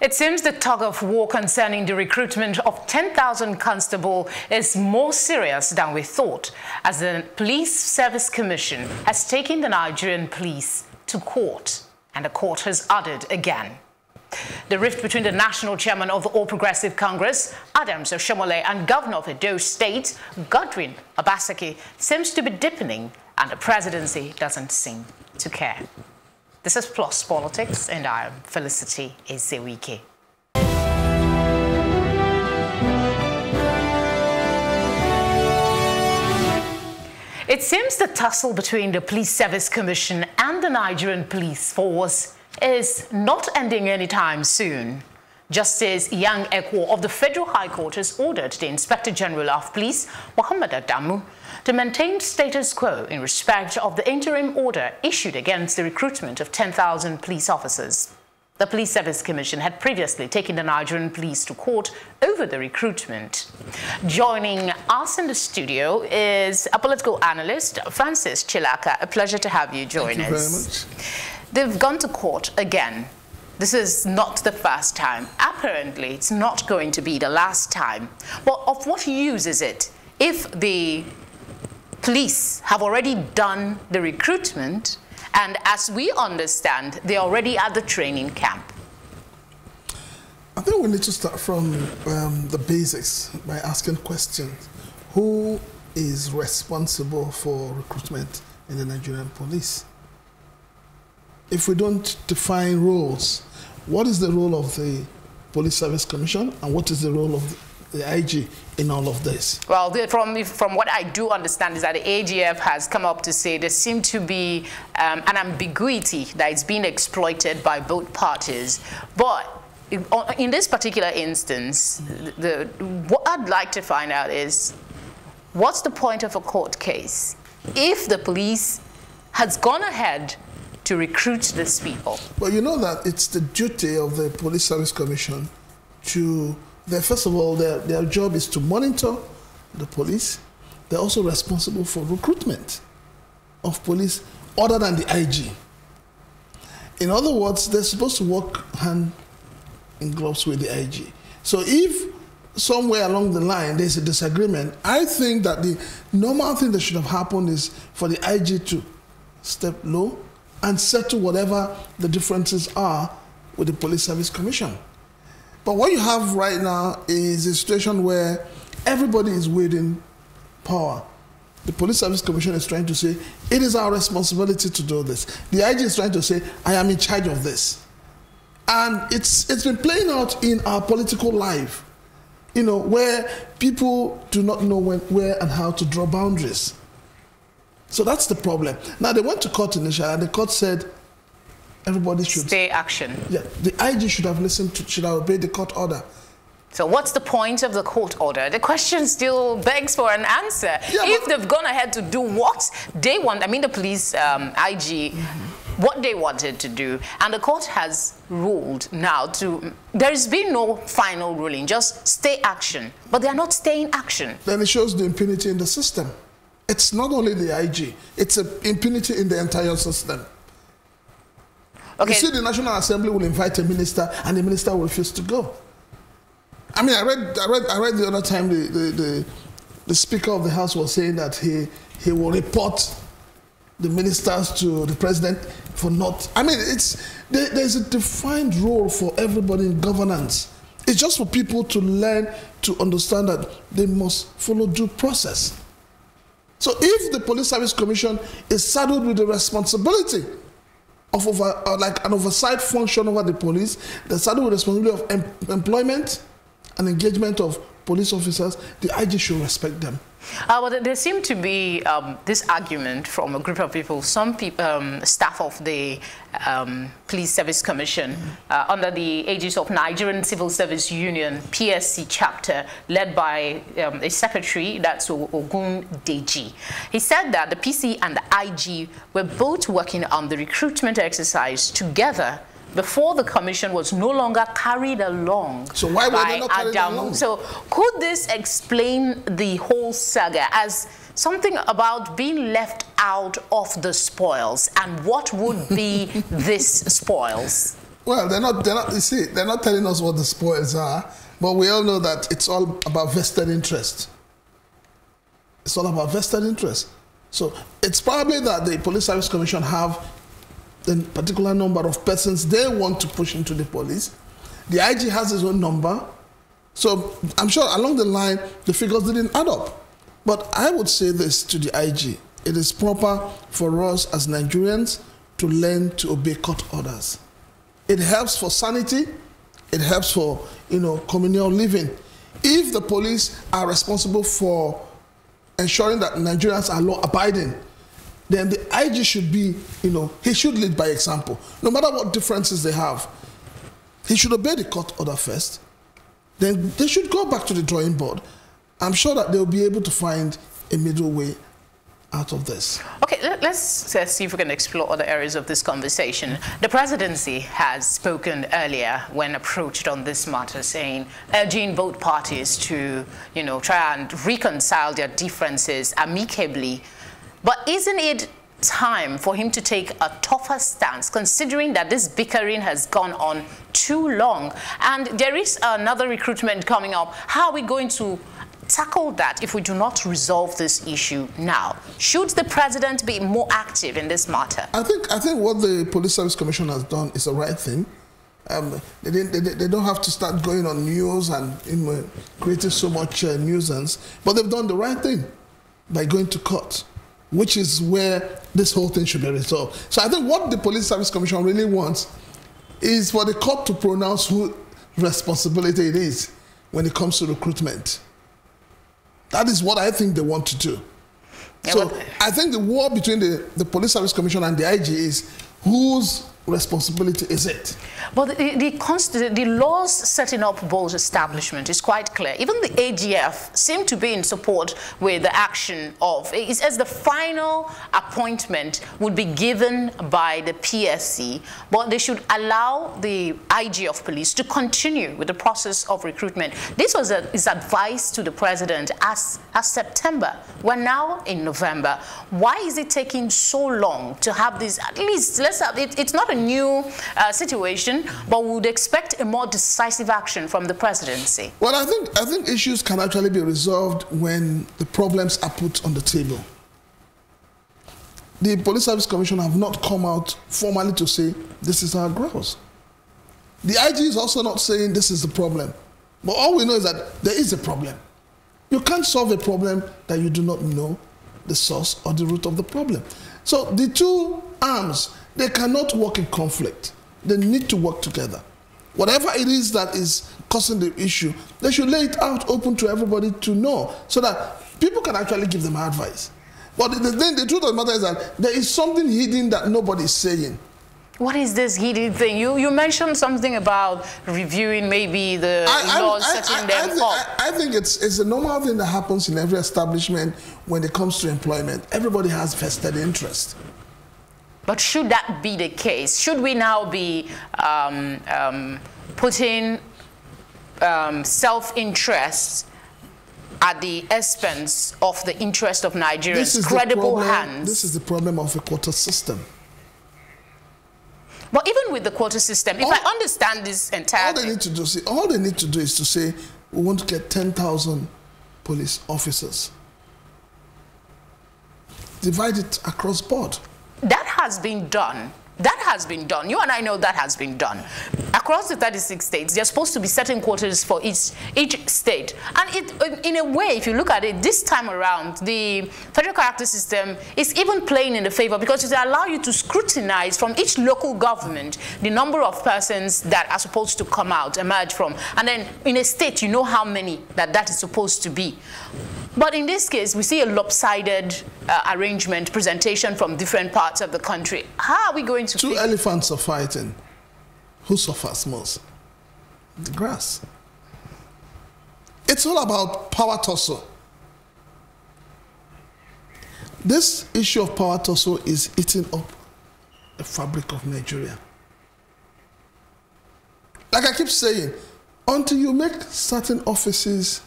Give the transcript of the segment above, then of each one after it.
It seems the tug of war concerning the recruitment of 10,000 constable is more serious than we thought, as the Police Service Commission has taken the Nigerian police to court, and the court has ordered again. The rift between the national chairman of the All Progressive Congress, Adams Oshiomhole, and governor of Edo State, Godwin Obaseki, seems to be deepening, and the presidency doesn't seem to care. This is Plus Politics, and I'm Felicity Ezewuike. It seems the tussle between the Police Service Commission and the Nigerian Police Force is not ending anytime soon. Justice Inyang Ekwo of the Federal High Court has ordered the Inspector General of Police, Muhammed Adamu, to maintain status quo in respect of the interim order issued against the recruitment of 10,000 police officers. The Police Service Commission had previously taken the Nigerian police to court over the recruitment. Joining us in the studio is a political analyst, Francis Chilaka. A pleasure to have you join Thank us. you very much. They've gone to court again. This is not the first time. Apparently, it's not going to be the last time. But of what use is it if the police have already done the recruitment and as we understand, they're already at the training camp? I think we need to start from um, the basics by asking questions. Who is responsible for recruitment in the Nigerian police? If we don't define roles, what is the role of the Police Service Commission and what is the role of the IG in all of this? Well, the, from, from what I do understand is that the AGF has come up to say there seemed to be um, an ambiguity that is being exploited by both parties. But in, in this particular instance, the, what I'd like to find out is what's the point of a court case if the police has gone ahead to recruit these people? Well, you know that it's the duty of the Police Service Commission to, their, first of all, their, their job is to monitor the police. They're also responsible for recruitment of police other than the IG. In other words, they're supposed to work hand in gloves with the IG. So if somewhere along the line there's a disagreement, I think that the normal thing that should have happened is for the IG to step low and settle whatever the differences are with the Police Service Commission. But what you have right now is a situation where everybody is wielding power. The Police Service Commission is trying to say, it is our responsibility to do this. The IG is trying to say, I am in charge of this. And it's, it's been playing out in our political life, you know, where people do not know when, where and how to draw boundaries. So that's the problem. Now they went to court initially, and the court said everybody should stay action. Yeah, the IG should have listened to, should have obeyed the court order. So what's the point of the court order? The question still begs for an answer. Yeah, if they've gone ahead to do what they want, I mean the police um, IG, mm -hmm. what they wanted to do, and the court has ruled now to, there's been no final ruling, just stay action. But they are not staying action. Then it shows the impunity in the system. It's not only the IG, it's an impunity in the entire system. Okay. You see, the National Assembly will invite a minister, and the minister will refuse to go. I mean, I read, I read, I read the other time the, the, the, the Speaker of the House was saying that he, he will report the ministers to the president for not. I mean, it's there, there's a defined role for everybody in governance. It's just for people to learn to understand that they must follow due process. So if the Police Service Commission is saddled with the responsibility of over, uh, like an oversight function over the police, they're saddled with responsibility of em employment and engagement of police officers, the IG should respect them. Uh, well, there seemed to be um, this argument from a group of people, some people, um, staff of the um, Police Service Commission uh, under the aegis of Nigerian Civil Service Union, PSC chapter, led by um, a secretary, that's Ogun Deji. He said that the PC and the IG were both working on the recruitment exercise together before the commission was no longer carried along so why by they not carried along? So could this explain the whole saga as something about being left out of the spoils and what would be this spoils? Well, they're not. They're not. You see, they're not telling us what the spoils are, but we all know that it's all about vested interest. It's all about vested interest. So it's probably that the Police Service Commission have the particular number of persons they want to push into the police. The IG has his own number. So I'm sure along the line, the figures didn't add up. But I would say this to the IG. It is proper for us as Nigerians to learn to obey court orders. It helps for sanity. It helps for, you know, communal living. If the police are responsible for ensuring that Nigerians are law abiding, then the IG should be, you know, he should lead by example. No matter what differences they have, he should obey the court order first. Then they should go back to the drawing board. I'm sure that they'll be able to find a middle way out of this? Okay, let's uh, see if we can explore other areas of this conversation. The presidency has spoken earlier when approached on this matter, saying, urging both parties to, you know, try and reconcile their differences amicably. But isn't it time for him to take a tougher stance, considering that this bickering has gone on too long? And there is another recruitment coming up. How are we going to tackle that if we do not resolve this issue now? Should the president be more active in this matter? I think I think what the Police Service Commission has done is the right thing. Um, they, they, they, don't have to start going on news and creating so much uh, nuisance, but they've done the right thing by going to court, which is where this whole thing should be resolved. So I think what the Police Service Commission really wants is for the court to pronounce who responsibility it is when it comes to recruitment. That is what I think they want to do. Yeah, so I think the war between the, the Police Service Commission and the IG is whose responsibility is it? But the, the, the, laws setting up both establishment is quite clear. Even the AGF seem to be in support with the action of, it as the final appointment would be given by the PSC, but they should allow the IG of police to continue with the process of recruitment. This was uh, a, his advice to the president as, as September. We're now in November. Why is it taking so long to have this, at least, let's have, it, it's not a new uh, situation, but would expect a more decisive action from the presidency. Well, I think, I think issues can actually be resolved when the problems are put on the table. The Police Service Commission have not come out formally to say this is our grouse. The IG is also not saying this is the problem. But all we know is that there is a problem. You can't solve a problem that you do not know the source or the root of the problem. So the two arms they cannot work in conflict. They need to work together. Whatever it is that is causing the issue, they should lay it out open to everybody to know so that people can actually give them advice. But the, the, the truth of the matter is that there is something hidden that nobody is saying. What is this hidden thing? You you mentioned something about reviewing maybe the I, laws I, setting I, them think, up. I, think it's it's a normal thing that happens in every establishment when it comes to employment. Everybody has vested interest. But should that be the case? Should we now be um, um, putting um, self-interest at the expense of the interest of Nigerians, credible problem, hands? This is the problem of a quota system. But even with the quota system, all, if I understand this entirely... All they need to do, see, all they need to do is to say, we want to get 10,000 police officers. Divide it across board. That has been done. That has been done. You and I know that has been done. Across the 36 states, there's supposed to be certain quotas for each, each state. And it, in a way, if you look at it, this time around, the federal character system is even playing in the favor because it allows you to scrutinize from each local government the number of persons that are supposed to come out, emerge from. And then in a state, you know how many that that is supposed to be. But in this case, we see a lopsided uh, arrangement, presentation from different parts of the country. How are we going to... Two elephants are fighting. Who suffers most? The grass. It's all about power tussle. This issue of power tussle is eating up the fabric of Nigeria. Like I keep saying, until you make certain offices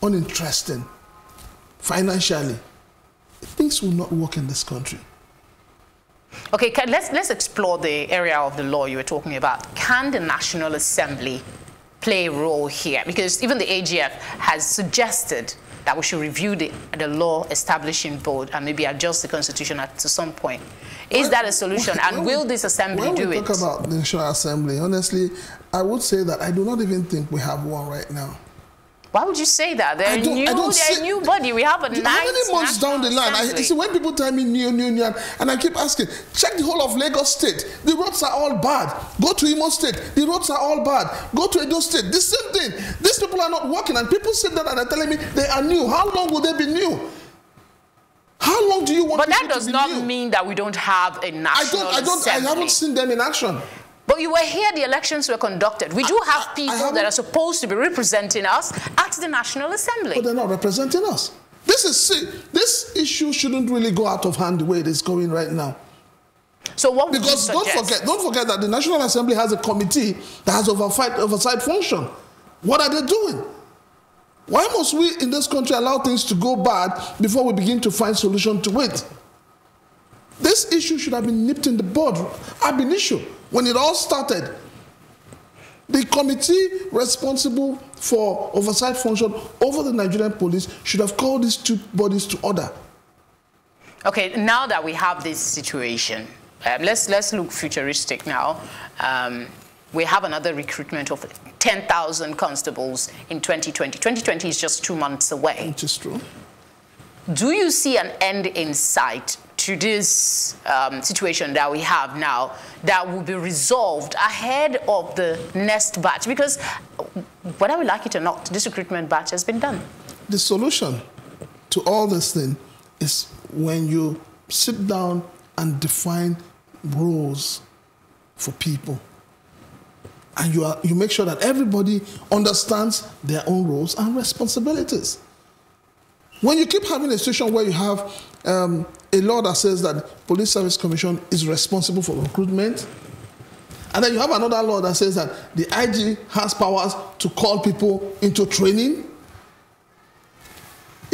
uninteresting, financially, things will not work in this country. Okay, can, let's, let's explore the area of the law you were talking about. Can the National Assembly play a role here? Because even the AGF has suggested that we should review the, the law establishing board and maybe adjust the constitution at to some point. Is that a solution? And will this assembly do it? when we talk about the National Assembly, honestly, I would say that I do not even think we have one right now. Why would you say that? They're new, they're see- new body. We have a How nice many months down the line? I, see when people tell me new, new, new, and- I keep asking, check the whole of Lagos State. The roads are all bad. Go to Imo State. The roads are all bad. Go to Edo State. The same thing. These people are not working, and people sit there and are telling me they are new. How long will they be new? How long do you want But that does not new? mean that we don't have a national I don't. I don't. I haven't seen them in action. But you were here, the elections were conducted. We do have I- people that are supposed to be representing us at the National Assembly. But they're not representing us. This is see, this issue shouldn't really go out of hand the way it is going right now. So what Because don't forget, don't forget that the National Assembly has a committee that has oversight, oversight function. What are they doing? Why must we in this country allow things to go bad before we begin to find solution to it? This issue should have been nipped in the bud ab initio when it all started. The committee responsible for oversight function over the Nigerian police should have called these two bodies to order. Okay, now that we have this situation, um, let's, let's look futuristic now. Um, we have another recruitment of 10,000 constables in 2020. 2020 is just two months away. Which is true. Do you see an end in sight to this um, situation that we have now that will be resolved ahead of the next batch? Because whether we like it or not, this recruitment batch has been done. the solution to all this thing is when you sit down and define roles for people and you, are, you make sure that everybody understands their own roles and responsibilities when you keep having a situation where you have um, a law that says that police service commission is responsible for recruitment and then you have another law that says that the ig has powers to call people into training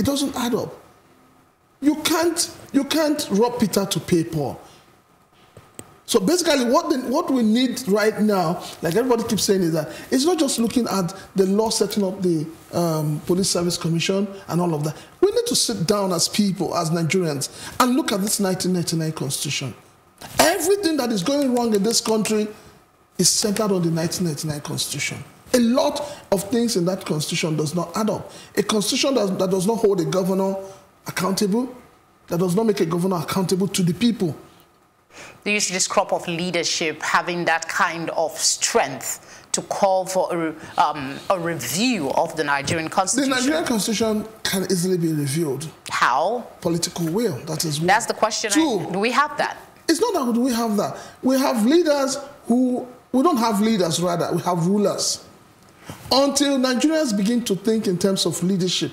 it doesn't add up. You can't, you can't rob Peter to pay Paul. So basically, what, the, what we need right now, like everybody keeps saying, is that it's not just looking at the law setting up the um, Police Service Commission and all of that. We need to sit down as people, as Nigerians, and look at this 1999 Constitution. Everything that is going wrong in this country is centered on the 1999 Constitution. A lot of things in that Constitution does not add up. A Constitution that, that does not hold a governor accountable, that does not make a governor accountable to the people. You see this crop of leadership having that kind of strength to call for a, um, a review of the Nigerian constitution. The? Nigerian Constitution can easily be reviewed. How? Political will, that is one. That's the question. I- do we have that? it's not that we have that. We have leaders who, we don't have leaders rather, we have rulers. Until Nigerians begin to think in terms of leadership,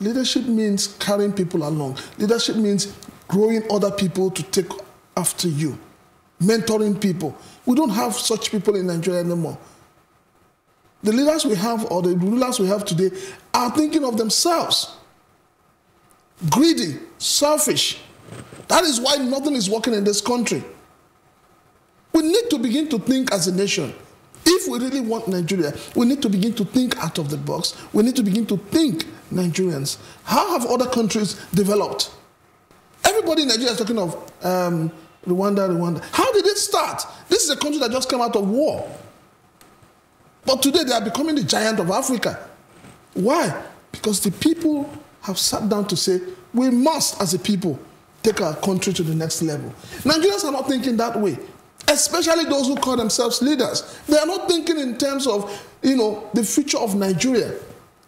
leadership means carrying people along. Leadership means growing other people to take after you, mentoring people. We don't have such people in Nigeria anymore. The leaders we have or the rulers we have today are thinking of themselves. Greedy, selfish. That is why nothing is working in this country. We need to begin to think as a nation. If we really want Nigeria, we need to begin to think out of the box. We need to begin to think Nigerians. How have other countries developed? Everybody in Nigeria is talking of um, Rwanda, Rwanda. How did it start? This is a country that just came out of war. But today they are becoming the giant of Africa. Why? Because the people have sat down to say, we must, as a people, take our country to the next level. Nigerians are not thinking that way, especially those who call themselves leaders. They are not thinking in terms of, you know, the future of Nigeria.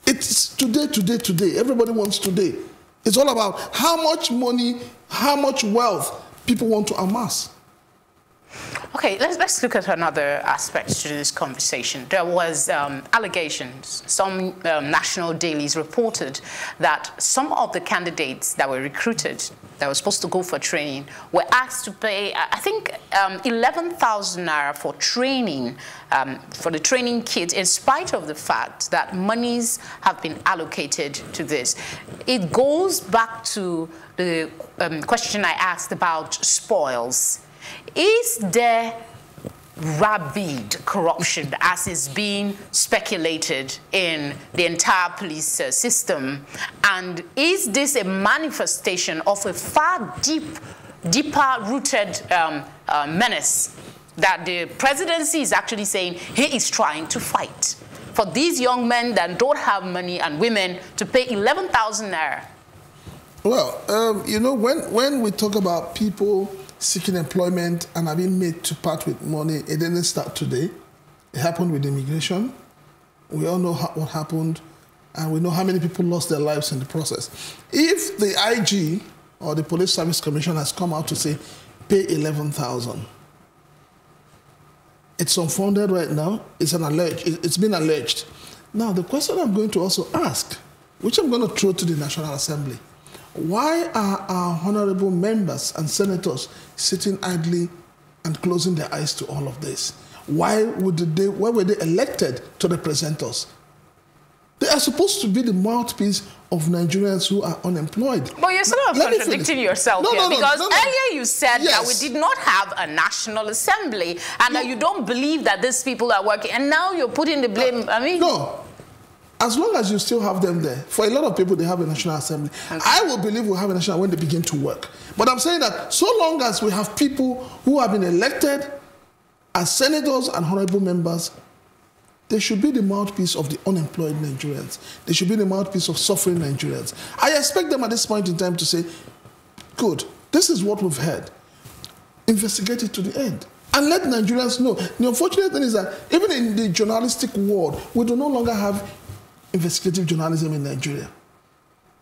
It's today, today, today. Everybody wants today. It's all about how much money, how much wealth people want to amass. Okay, let's, let's look at another aspect to this conversation. There was um, allegations. Some um, national dailies reported that some of the candidates that were recruited, that were supposed to go for training, were asked to pay, I think, um, 11,000 naira for training, um, for the training kit, in spite of the fact that monies have been allocated to this. It goes back to the um, question I asked about spoils Is there rabid corruption as is being speculated in the entire police uh, system? And is this a manifestation of a far deep, deeper rooted um, uh, menace that the presidency is actually saying he is trying to fight? For these young men that don't have money and women to pay 11,000 naira. Well, um, you know, when, when we talk about people seeking employment and being made to part with money, it didn't start today. It happened with immigration. We all know what happened, and we know how many people lost their lives in the process. If the IG or the Police Service Commission has come out to say, pay 11,000, it's unfounded right now. It's an alleged. It's been alleged. Now, the question I'm going to also ask, which I'm going to throw to the National Assembly, why are our honorable members and senators sitting idly and closing their eyes to all of this? Why, would they, why were they elected to represent us? They are supposed to be the mouthpiece of Nigerians who are unemployed. But you're sort of Let contradicting yourself no, here no, no, because earlier you said yes. that we did not have a national assembly and that you don't believe that these people are working. And now you're putting the blame. Uh, I mean, no, as long as you still have them there, for a lot of people, they have a National Assembly. Okay. I will believe we'll have a National when they begin to work. But I'm saying that so long as we have people who have been elected as senators and honorable members, they should be the mouthpiece of the unemployed Nigerians. They should be the mouthpiece of suffering Nigerians. I expect them at this point in time to say, good, this is what we've heard. Investigate it to the end and let Nigerians know. The unfortunate thing is that even in the journalistic world, we do no longer have investigative journalism in Nigeria.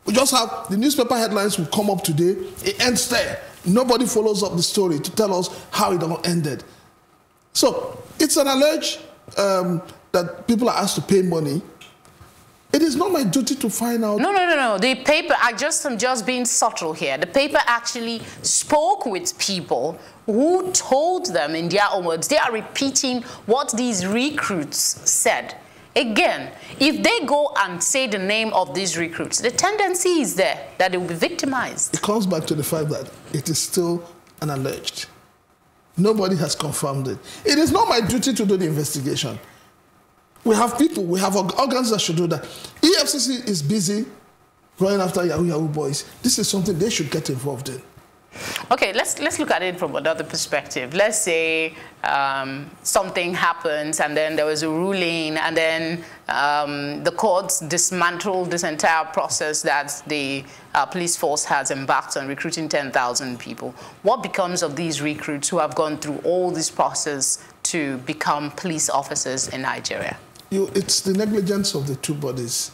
We just have the newspaper headlines will come up today, it ends there. Nobody follows up the story to tell us how it all ended. So it's an allege um, that people are asked to pay money. It is not my duty to find out. No, no, no, no. The paper, I just am just being subtle here. The paper actually spoke with people who told them in their own words. They are repeating what these recruits said. Again, if they go and say the name of these recruits, the tendency is there that they will be victimized. It comes back to the fact that it is still an alleged. Nobody has confirmed it. It is not my duty to do the investigation. We have people, we have organs that should do that. EFCC is busy going after Yahoo Yahoo boys. This is something they should get involved in. Okay, let's let's look at it from another perspective. Let's say um, something happens and then there was a ruling and then um, the courts dismantled this entire process that the uh, police force has embarked on recruiting 10,000 people. What becomes of these recruits who have gone through all this process to become police officers in Nigeria? You, it's the negligence of the two bodies.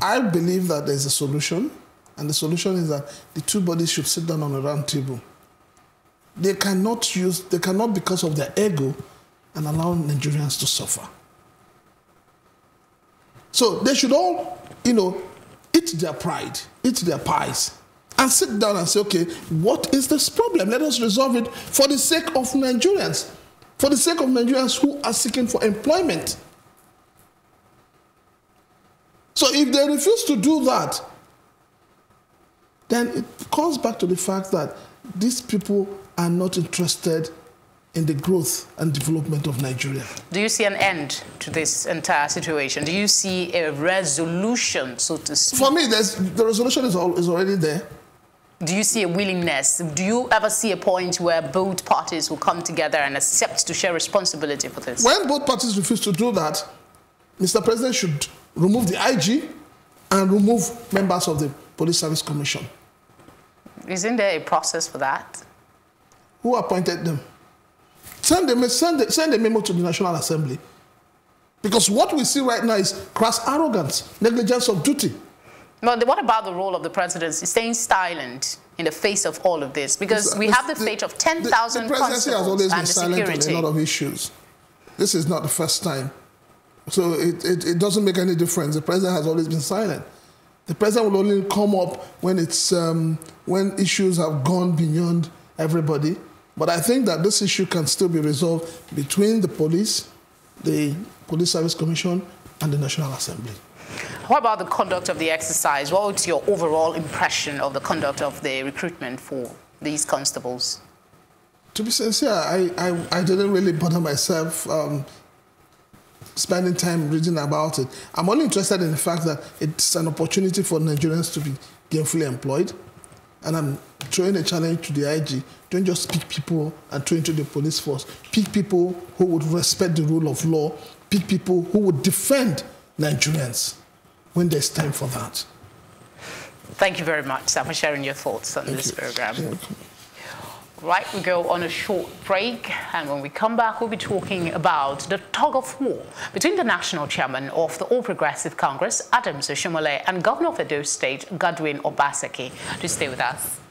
I believe that there's a solution. And the solution is that the two bodies should sit down on a round table. They cannot use, they cannot, because of their ego, and allow Nigerians to suffer. So they should all, you know, eat their pride, eat their pies, and sit down and say, okay, what is this problem? Let us resolve it for the sake of Nigerians, for the sake of Nigerians who are seeking for employment. So if they refuse to do that, then it comes back to the fact that these people are not interested in the growth and development of Nigeria. Do you see an end to this entire situation? Do you see a resolution, so to speak? For me, the resolution is, all, is already there. Do you see a willingness? Do you ever see a point where both parties will come together and accept to share responsibility for this? When both parties refuse to do that, Mr. President should remove the IG and remove members of the Police Service Commission. Isn't there a process for that? Who appointed them? Send a, send, a, send a memo to the National Assembly. Because what we see right now is crass arrogance, negligence of duty. But what about the role of the presidency staying silent in the face of all of this? Because we have the fate of 10,000 The, the presidency has always been silent security. on a lot of issues. This is not the first time. So it, it, it doesn't make any difference. The president has always been silent. The president will only come up when, it's, um, when issues have gone beyond everybody. But I think that this issue can still be resolved between the police, the Police Service Commission, and the National Assembly. What about the conduct of the exercise? What's your overall impression of the conduct of the recruitment for these constables? To be sincere, I, I, I didn't really bother myself um, spending time reading about it. I'm only interested in the fact that it's an opportunity for Nigerians to be gainfully employed. And I'm throwing a challenge to the IG. Don't just pick people and throw into the police force. Pick people who would respect the rule of law. Pick people who would defend Nigerians when there's time for that. Thank you very much, sir, for sharing your thoughts on Thank this you. program. Right, we go on a short break, and when we come back, we'll be talking about the tug of war between the national chairman of the All Progressive Congress, Adams Oshiomhole, and Governor of Edo State, Godwin Obaseki. To stay with us.